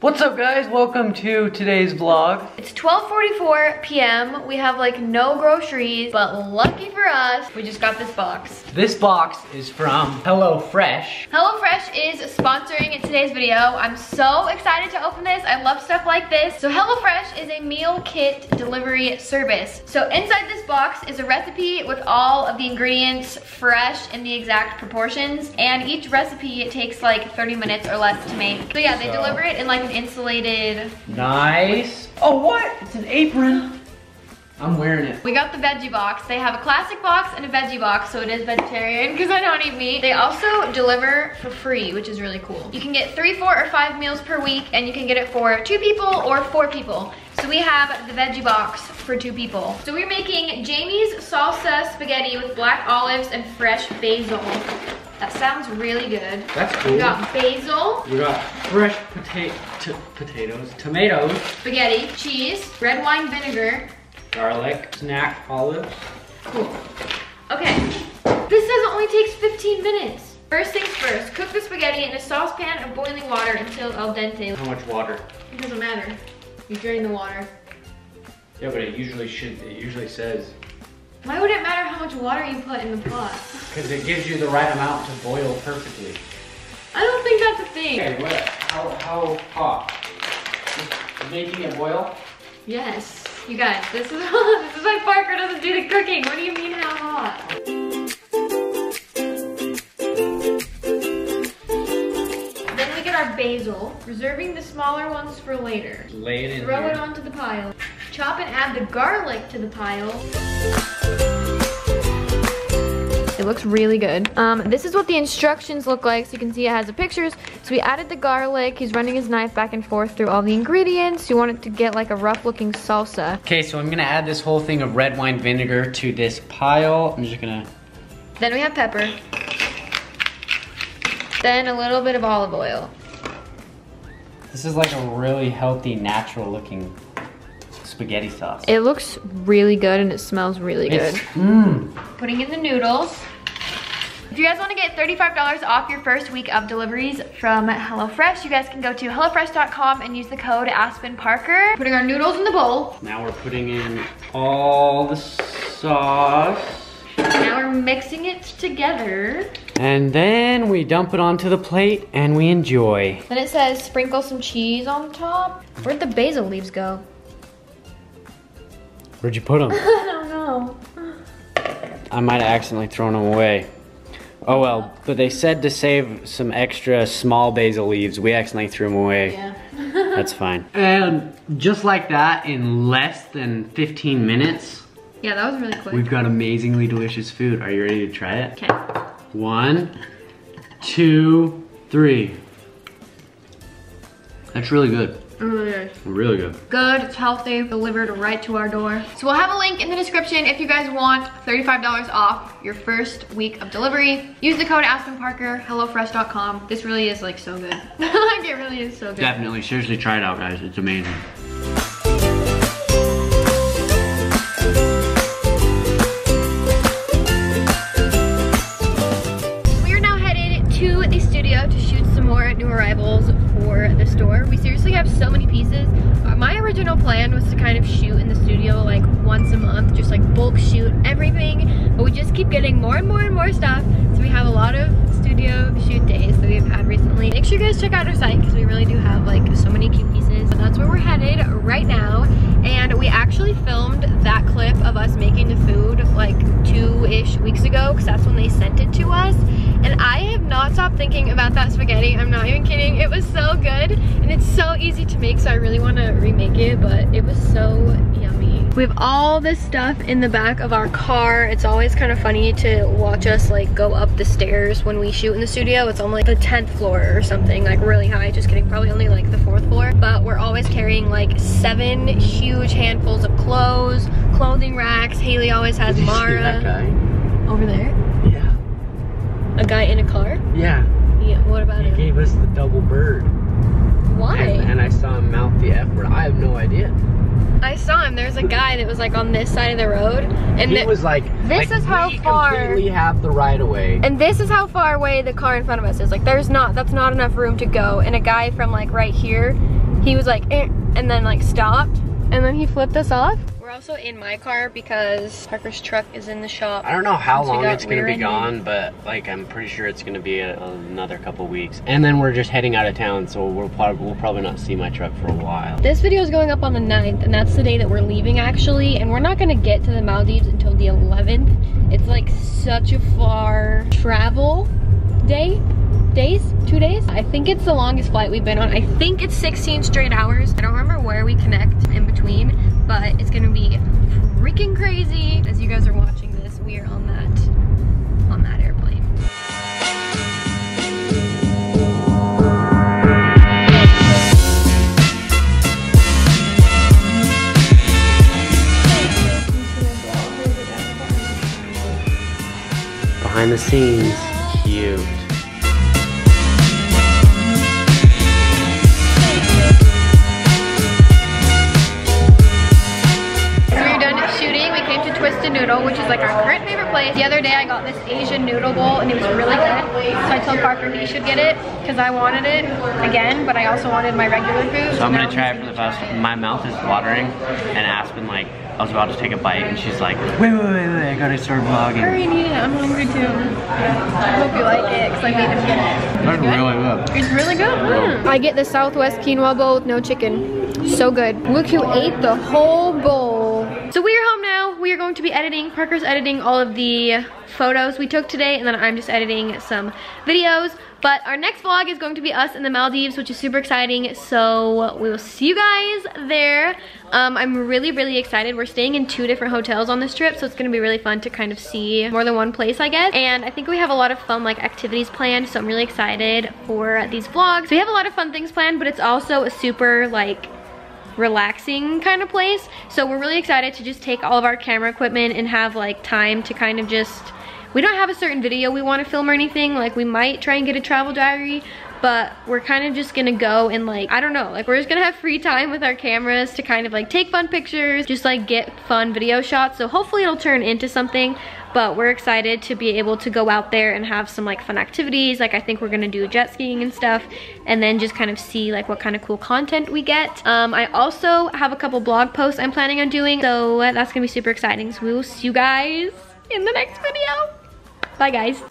What's up guys? Welcome to today's vlog. It's 12.44 p.m. We have like no groceries, but lucky for us, we just got this box. This box is from HelloFresh. HelloFresh is sponsoring today's video. I'm so excited to open this. I love stuff like this. So HelloFresh is a meal kit delivery service. So inside this box is a recipe with all of the ingredients fresh in the exact proportions. And each recipe, it takes like 30 minutes or less to make. So yeah, they So- deliver it in like an insulated Nice. Oh what? It's an apron. I'm wearing it. We got the veggie box. They have a classic box and a veggie box, so it is vegetarian because I don't eat meat. They also deliver for free, which is really cool. You can get three, four, or five meals per week, and you can get it for two people or four people. So we have the veggie box for two people. So we're making Jamie's salsa spaghetti with black olives and fresh basil. That sounds really good. That's cool. We got basil, We got fresh potato, potatoes, tomatoes, spaghetti, cheese, red wine vinegar, garlic, snack olives. Cool. Okay, this says it only takes 15 minutes. First things first, cook the spaghetti in a saucepan of boiling water until al dente. How much water? It doesn't matter. You drain the water. Yeah, but it usually should. It usually says Why would it matter how much water you put in the pot? because it gives you the right amount to boil perfectly. I don't think that's a thing. Okay, what? How how hot? Just making it boil. Yes. You guys, this is this is why Parker doesn't do the cooking. What do you mean how hot? Then we get our basil, reserving the smaller ones for later. Lay it in Throw here. it onto the pile. Chop and add the garlic to the pile. It looks really good. Um, this is what the instructions look like. So you can see it has the pictures. So we added the garlic. He's running his knife back and forth through all the ingredients. You want it to get like a rough looking salsa. Okay, so I'm gonna add this whole thing of red wine vinegar to this pile. I'm just gonna, Then we have pepper. Then a little bit of olive oil. this is like a really healthy, natural looking spaghetti sauce. It looks really good and it smells really good. Mmm. putting in the noodles. If you guys want to get $35 off your first week of deliveries from HelloFresh, you guys can go to HelloFresh.com and use the code AspynParker. Putting our noodles in the bowl. Now we're putting in all the sauce. Now we're mixing it together. And then we dump it onto the plate and we enjoy. Then it says sprinkle some cheese on top. Where'd the basil leaves go? Where'd you put them? I don't know. I might have accidentally thrown them away. Oh well, but they said to save some extra small basil leaves. We accidentally threw them away. Yeah. That's fine. And just like that, in less than 15 minutes, yeah, that was really quick. we've got amazingly delicious food. Are you ready to try it? Okay. One, two, three. That's really good. Really good. Really good. Good, it's healthy, delivered right to our door. So we'll have a link in the description if you guys want $35 off your first week of delivery. Use the code AspynParker, HelloFresh.com. This really is like so good. like it really is so good. Definitely, seriously try it out guys. It's amazing. Bulk shoot everything. But we just keep getting more and more and more stuff. So we have a lot of studio shoot days that we've had recently. Make sure you guys check out our site because we really do have like so many cute pieces. But that's where we're headed right now. And we actually filmed that clip of us making the food like two-ish weeks ago because that's when they sent it to us. And I have not stopped thinking about that spaghetti. I'm not even kidding. It was so good and it's so easy to make so I really want to remake it but it was so yummy. We have all this stuff in the back of our car. It's always kind of funny to watch us like go up the stairs when we shoot in the studio. It's on like the 10th floor or something like really high. Just kidding, probably only like the fourth floor. But we're always carrying like seven huge handfuls of clothes, clothing racks. Haley always has Mara guy? over there. Yeah. A guy in a car? Yeah. Yeah, what about He him? gave us the double bird. Why? And, and I saw him mouth the F word. I have no idea. There's a guy that was like on this side of the road, and it was like, This like, is how we far- completely have the right of way. and this is how far away the car in front of us is. Like, there's not. That's not enough room to go. And a guy from like right here he was like, eh, and then like stopped, and then he flipped us off. We're also in my car because Parker's truck is in the shop. I don't know how long it's gonna be rear-ended. gone, but like I'm pretty sure it's gonna be a, another couple weeks. And then we're just heading out of town, so we'll probably we'll probably not see my truck for a while. This video is going up on the 9th, and that's the day that we're leaving actually, and we're not gonna get to the Maldives until the 11th. It's like such a far travel day, days, two days. I think it's the longest flight we've been on. I think it's 16 straight hours. I don't remember where we connect in between, but it's gonna be freaking crazy. As you guys are watching this, we are on that, on that airplane. Behind the scenes, cute. Came to Twisted Noodle, which is like our current favorite place. The other day I got this Asian noodle bowl and it was really good. So I told Parker he should get it because I wanted it again, but I also wanted my regular food. So I'm gonna try it for the first. try it. My mouth is watering, and Aspyn like I was about to take a bite, and she's like, wait, wait, wait, wait, I gotta start vlogging. Hurry and eat it. I'm hungry too. I hope you like it because I made him get it. That's really good. It's really good. I get the Southwest quinoa bowl with no chicken. So good. Look who ate the whole bowl. So we are home We are going to be editing. Parker's editing all of the photos we took today and then I'm just editing some videos. But our next vlog is going to be us in the Maldives, which is super exciting. So we will see you guys there. Um, I'm really, really excited. We're staying in two different hotels on this trip, so it's gonna be really fun to kind of see more than one place, I guess. And I think we have a lot of fun like activities planned, so I'm really excited for these vlogs. We have a lot of fun things planned, but it's also a super like relaxing kind of place. So we're really excited to just take all of our camera equipment and have like time to kind of just, we don't have a certain video we want to film or anything. Like we might try and get a travel diary, but we're kind of just gonna go and like, I don't know, like we're just gonna have free time with our cameras to kind of like take fun pictures, just like get fun video shots. So hopefully it'll turn into something, but we're excited to be able to go out there and have some like fun activities. Like I think we're gonna do jet skiing and stuff and then just kind of see like what kind of cool content we get. Um, I also have a couple blog posts I'm planning on doing. So that's gonna be super exciting. So we will see you guys in the next video. Bye guys.